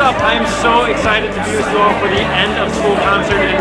up? I'm so excited to be with you all for the end of school concert in